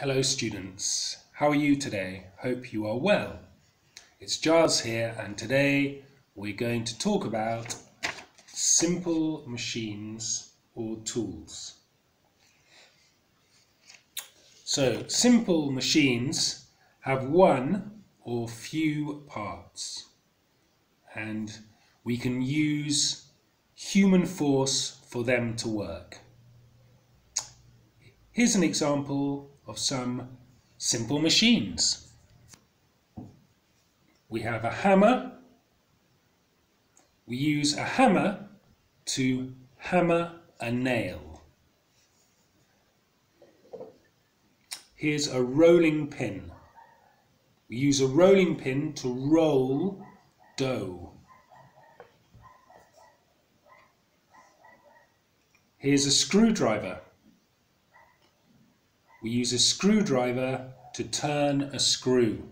Hello students, how are you today? Hope you are well. It's Giles here and today we're going to talk about simple machines or tools. So simple machines have one or few parts and we can use human force for them to work. Here's an example of some simple machines. We have a hammer. We use a hammer to hammer a nail. Here's a rolling pin. We use a rolling pin to roll dough. Here's a screwdriver. We use a screwdriver to turn a screw.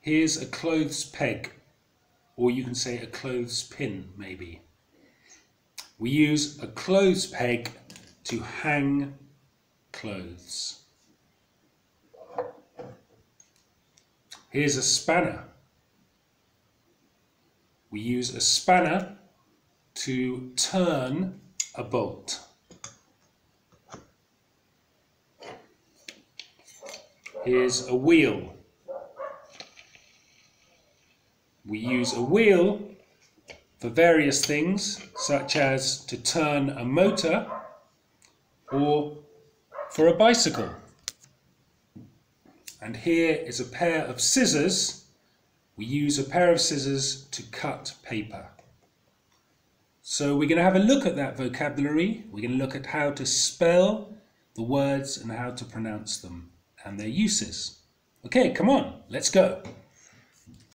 Here's a clothes peg, or you can say a clothes pin maybe. We use a clothes peg to hang clothes. Here's a spanner. We use a spanner to turn a bolt. Here's a wheel. We use a wheel for various things, such as to turn a motor or for a bicycle. And here is a pair of scissors. We use a pair of scissors to cut paper. So we're going to have a look at that vocabulary. We're going to look at how to spell the words and how to pronounce them and their uses. Okay, come on, let's go.